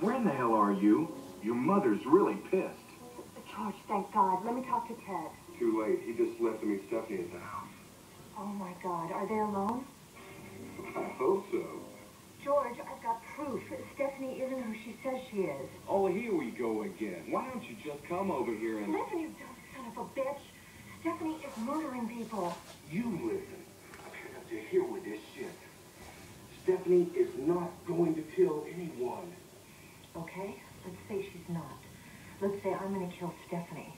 Where in the hell are you? Your mother's really pissed. George, thank God. Let me talk to Ted. Too late. He just left to meet Stephanie at the house. Oh, my God. Are they alone? I hope so. George, I've got proof. Stephanie isn't who she says she is. Oh, here we go again. Why don't you just come over here and... Listen, you dumb son of a bitch. Stephanie is murdering people. You listen. To hear with this shit. Stephanie is not going to kill anyone. Okay? Let's say she's not. Let's say I'm going to kill Stephanie.